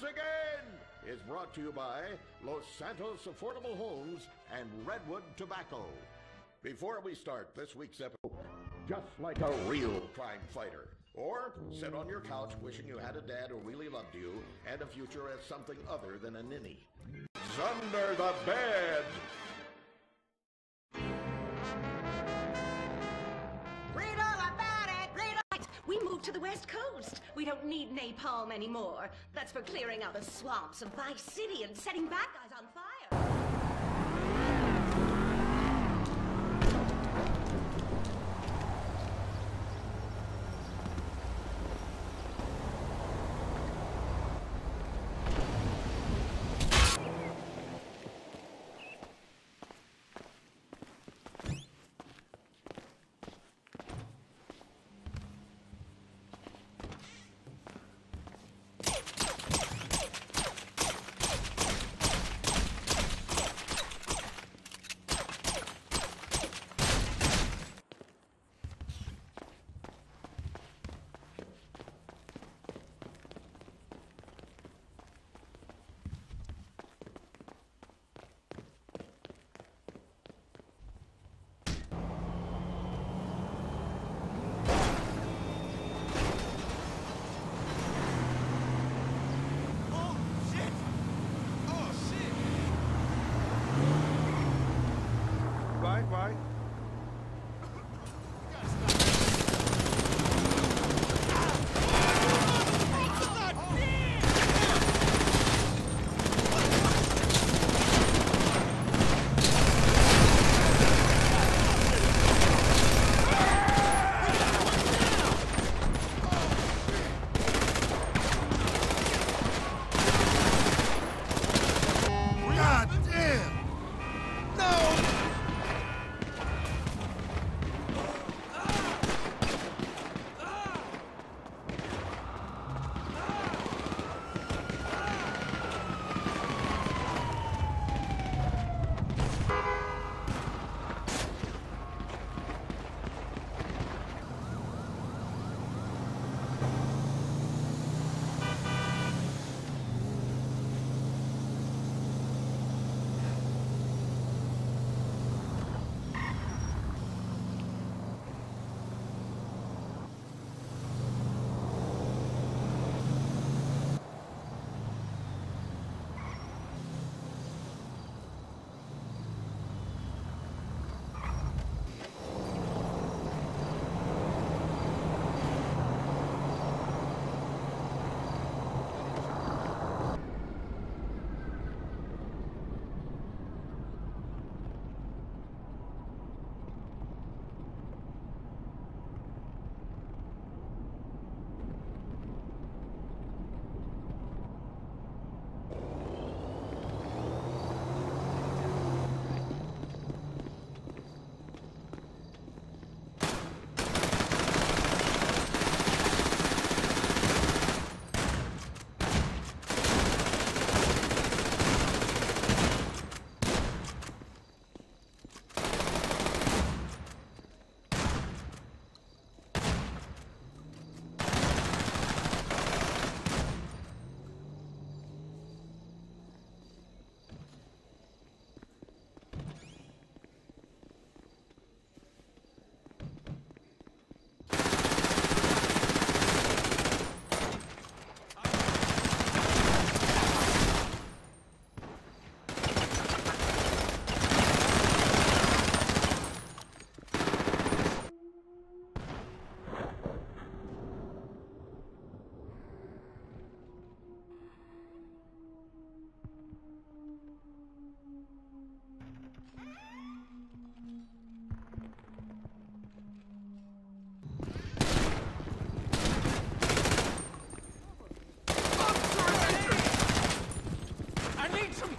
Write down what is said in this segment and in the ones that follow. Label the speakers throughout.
Speaker 1: Once again is brought to you by Los Santos Affordable Homes and Redwood Tobacco. Before we start this week's episode, just like a real crime fighter. Or sit on your couch wishing you had a dad who really loved you and a future as something other than a ninny. Under the bed!
Speaker 2: We moved to the west coast. We don't need napalm anymore. That's for clearing out the swamps of Vice City and setting bad guys on fire.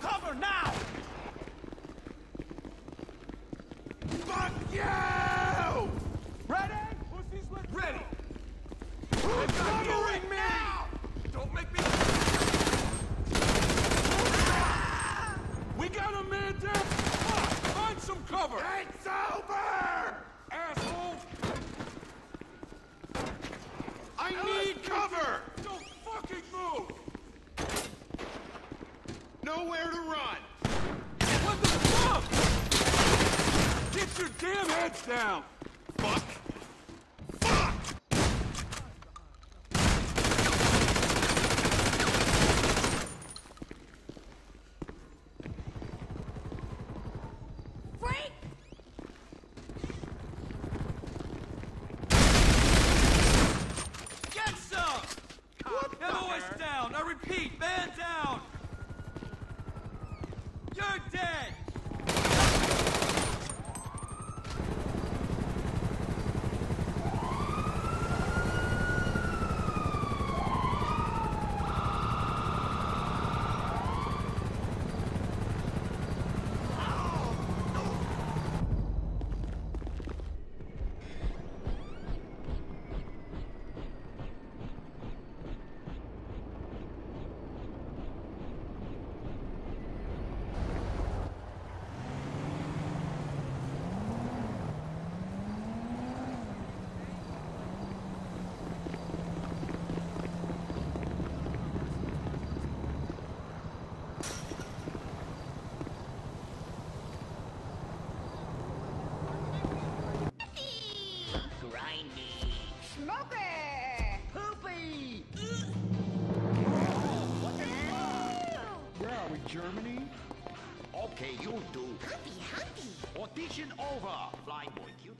Speaker 3: Cover now!
Speaker 4: Fuck you!
Speaker 3: Ready? Pussies, let's
Speaker 4: Ready!
Speaker 3: Who's
Speaker 4: covering me? Don't make me.
Speaker 3: We got a man down! Find some cover!
Speaker 4: It's over!
Speaker 3: Asshole!
Speaker 4: I need cover! Nowhere to run.
Speaker 3: What the fuck? Get your damn heads down!
Speaker 4: Fuck. Fuck!
Speaker 2: Frank!
Speaker 3: Get some! MOS down! I repeat, man down! You're dead!
Speaker 2: Grindy! Smoky! Poopy!
Speaker 5: Where are we, Germany?
Speaker 1: Okay, you two.
Speaker 2: Happy, happy!
Speaker 6: Audition over, Flying Boy Q.